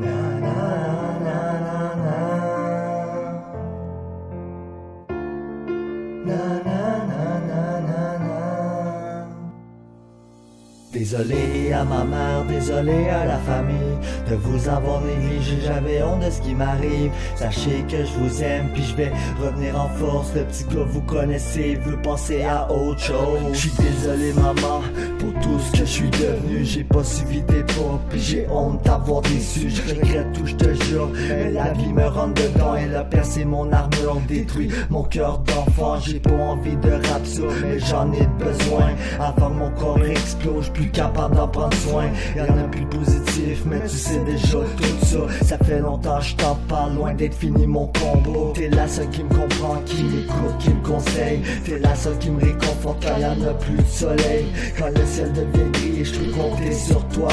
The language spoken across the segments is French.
na na Désolé à ma mère, désolé à la famille De vous avoir négligé, j'avais honte de ce qui m'arrive. Sachez que je vous aime, puis je vais revenir en force. Le petit gars vous connaissez, veut penser à autre chose. Je suis désolé maman, pour tout ce que je suis devenu. J'ai pas suivi tes pas, puis j'ai honte d'avoir déçu. Je regrette tout, je te jure, mais la vie me rentre dedans. Elle a percé mon armure, détruit mon cœur d'enfant. J'ai pas envie de rap mais j'en ai besoin. Avant mon corps explose, plus capable d'en prendre soin. Y'en a plus positif, mais tu sais déjà tout ça. Ça fait longtemps, je t'en parle, loin d'être fini mon combo. T'es la seule qui me comprend, qui m'écoute, qui me conseille. T'es la seule qui me réconforte quand y'en a plus de soleil. Quand le ciel devient gris, je peux compter sur toi.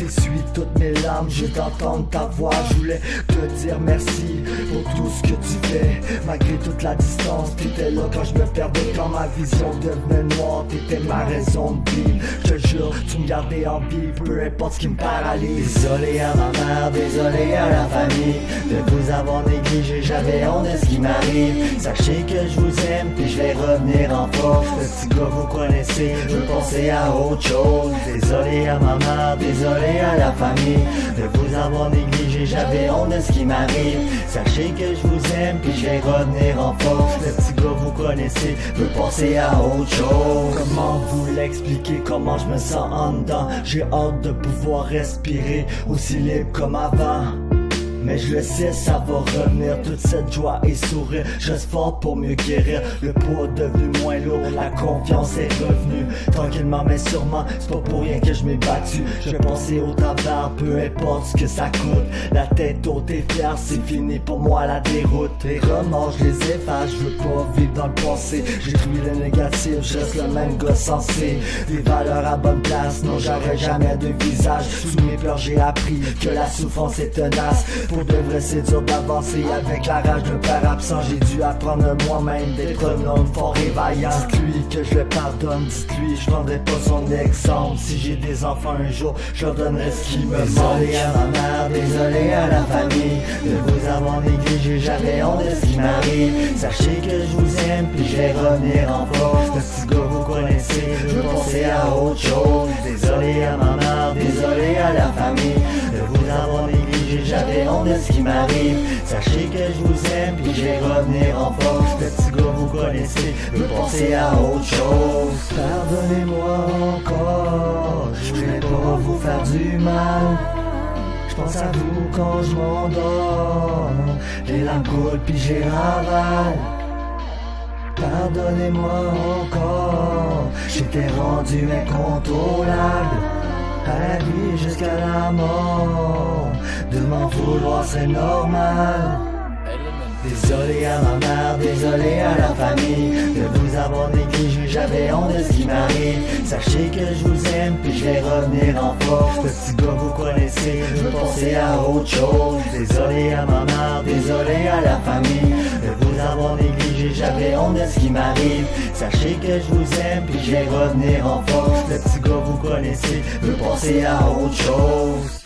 T'essuies toutes mes larmes, je t'entends ta voix. Je voulais te dire merci pour tout ce que tu fais. Malgré toute la distance, t'étais là quand je me perdais, quand ma vision devenait noire. T'étais ma raison de vivre. Je te jure, tu me gardais en vie, peu importe ce qui me paralyse. Désolé à ma mère, désolé à la famille de vous avoir négligé, j'avais honte de ce qui m'arrive. Sachez que je vous puis je vais revenir en force. Le petit gars, vous connaissez, je veux penser à autre chose. Désolé à ma mère, désolé à la famille de vous avoir négligé, j'avais honte de ce qui m'arrive. Sachez que je vous aime, puis je vais revenir en force. Le petit gars, vous connaissez, veux penser à autre chose. Comment vous l'expliquer, comment je me sens en dedans? J'ai hâte de pouvoir respirer aussi libre comme avant mais je le sais, ça va revenir. Toute cette joie et sourire Je fort pour mieux guérir. Le poids devenu moins La confiance est revenue. Tranquillement mais sûrement C'est pas pour rien que je m'ai battu. Je pensais au travers Peu importe ce que ça coûte. La tête haute et fière C'est fini pour moi la déroute. Les remords je les efface Je veux pas vivre dans le passé. Trouvé le négatif Je reste le même gars sensé Des valeurs à bonne place Non j'aurais jamais de visage. Sous mes pleurs j'ai appris Que la souffrance est tenace. Pour de vrai, c'est dur d'avancer avec la rage de père absent. J'ai dû apprendre moi-même d'être un homme fort et vaillant. Dites-lui que je le pardonne, dites-lui je vendrai pas son exemple. Si j'ai des enfants un jour, je leur donnerai ce qui me manque. Désolé à ma mère, désolé à la famille de vous avoir négligé. J'avais honte de ce qui m'arrive. Sachez que je vous aime, puis je vais revenir en force. Le petit gars, vous connaissez, je penser à autre chose. Désolé à ma ce qui m'arrive. Sachez que je vous aime, puis je vais revenir en force. Le petit gars, vous connaissez, veux penser à autre chose. Pardonnez-moi encore, je voulais pas vous faire du mal. Je pense à vous quand je m'endors. Les larmes coulent, puis j'ai ravale. Pardonnez-moi encore, j'étais rendu incontrôlable à la jusqu'à la mort. De m'en vouloir, c'est normal. Désolé à ma mère, désolé à la famille. De vous avoir négligé, j'avais honte de ce qui m'arrive Sachez que je vous aime, puis je vais revenir en force. Le petit gars vous connaissez, je penser à autre chose. Désolé à ma mère, désolé à la famille. De vous avoir négligé, j'avais honte de ce qui m'arrive Sachez que je vous aime, puis je vais revenir en force vous connaissez, veux penser à autre chose